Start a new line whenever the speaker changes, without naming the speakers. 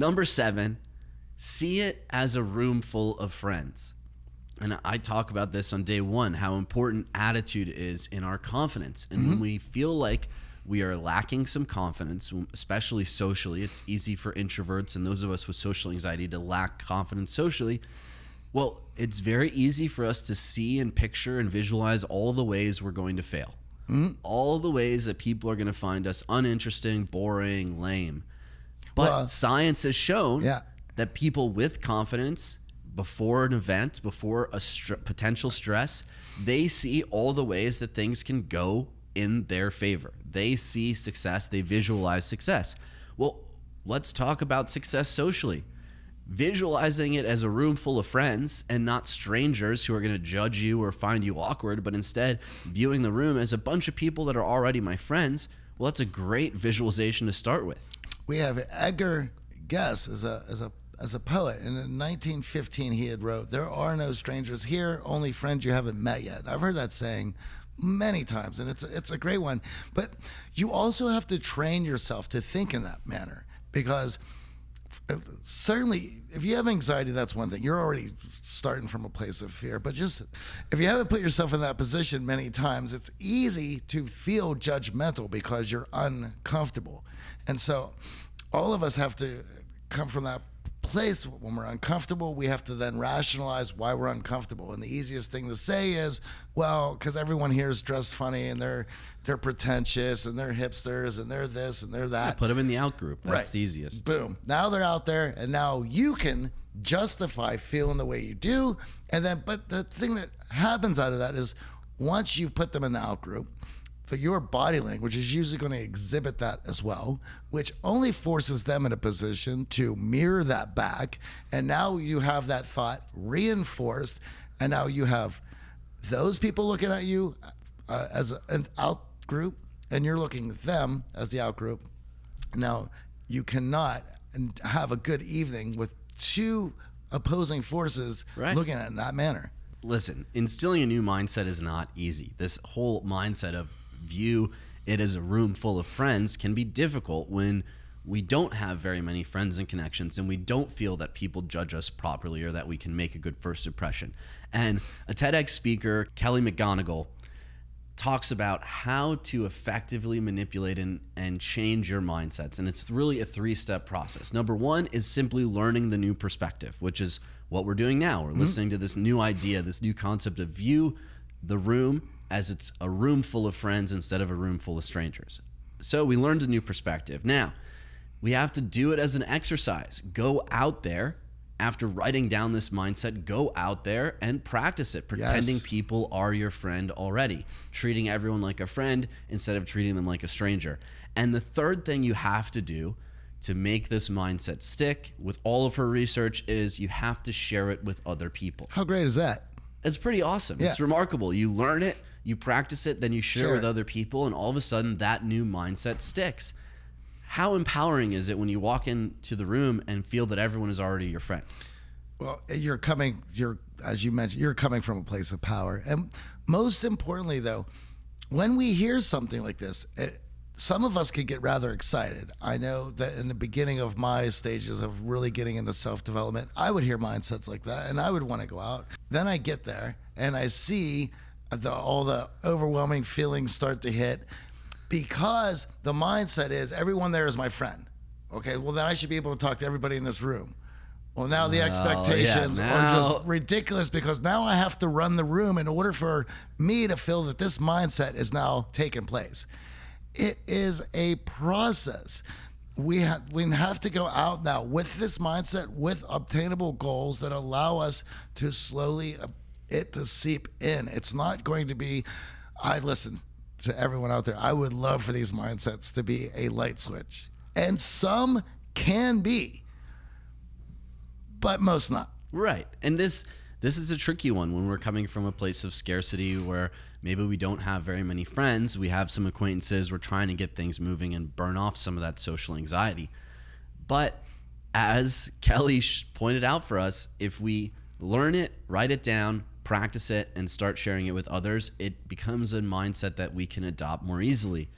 Number seven, see it as a room full of friends. And I talk about this on day one how important attitude is in our confidence. And when mm-hmm. we feel like we are lacking some confidence, especially socially, it's easy for introverts and those of us with social anxiety to lack confidence socially. Well, it's very easy for us to see and picture and visualize all the ways we're going to fail. Mm-hmm. All the ways that people are going to find us uninteresting, boring, lame. But
Well,
science has shown
Yeah.
that people with confidence before an event, before a str- potential stress, they see all the ways that things can go in their favor. They see success, they visualize success. Well, let's talk about success socially. Visualizing it as a room full of friends and not strangers who are going to judge you or find you awkward, but instead viewing the room as a bunch of people that are already my friends. Well, that's a great visualization to start with.
We have Edgar Guest as a as a as a poet, and in 1915 he had wrote, "There are no strangers here, only friends you haven't met yet." I've heard that saying many times, and it's it's a great one. But you also have to train yourself to think in that manner because certainly if you have anxiety that's one thing. You're already starting from a place of fear but just if you haven't put yourself in that position many times it's easy to feel judgmental because you're uncomfortable. And so all of us have to come from that place when we're uncomfortable we have to then rationalize why we're uncomfortable and the easiest thing to say is well because everyone here is dressed funny and they're they're pretentious and they're hipsters and they're this and they're that
Put them in the out group. That's
Right.
the easiest.
Boom. Now they're out there, and now you can justify feeling the way you do. And then, but the thing that happens out of that is once you've put them in the out group, that your body language is usually going to exhibit that as well, which only forces them in a position to mirror that back. And now you have that thought reinforced, and now you have those people looking at you uh, as an out group, and you're looking at them as the out group. Now, you cannot have a good evening with two opposing forces
Right.
looking at it in that manner.
Listen, instilling a new mindset is not easy. This whole mindset of view it as a room full of friends can be difficult when we don't have very many friends and connections and we don't feel that people judge us properly or that we can make a good first impression. And a TEDx speaker, Kelly McGonigal, talks about how to effectively manipulate and, and change your mindsets. And it's really a three step process. Number one is simply learning the new perspective, which is what we're doing now. We're mm-hmm. listening to this new idea, this new concept of view the room as it's a room full of friends instead of a room full of strangers. So we learned a new perspective. Now, we have to do it as an exercise. Go out there after writing down this mindset, go out there and practice it, pretending
Yes.
people are your friend already, treating everyone like a friend instead of treating them like a stranger. And the third thing you have to do to make this mindset stick with all of her research is you have to share it with other people.
How great is that?
It's pretty awesome. It's remarkable. You learn it, you practice it, then you share
Sure.
with other people, and all of a sudden that new mindset sticks. How empowering is it when you walk into the room and feel that everyone is already your friend?
Well, you're coming, you're, as you mentioned, you're coming from a place of power. And most importantly, though, when we hear something like this, it, some of us could get rather excited. I know that in the beginning of my stages of really getting into self development, I would hear mindsets like that and I would want to go out. Then I get there and I see the, all the overwhelming feelings start to hit because the mindset is everyone there is my friend. Okay, well, then I should be able to talk to everybody in this room. Well, now the oh, expectations are
now-
just ridiculous because now I have to run the room in order for me to feel that this mindset is now taking place. It is a process. We have we have to go out now with this mindset, with obtainable goals that allow us to slowly it to seep in. It's not going to be. I listen to everyone out there. I would love for these mindsets to be a light switch, and some can be, but most not.
Right. And this this is a tricky one when we're coming from a place of scarcity where maybe we don't have very many friends, we have some acquaintances, we're trying to get things moving and burn off some of that social anxiety. But as Kelly pointed out for us, if we learn it, write it down, practice it and start sharing it with others, it becomes a mindset that we can adopt more easily.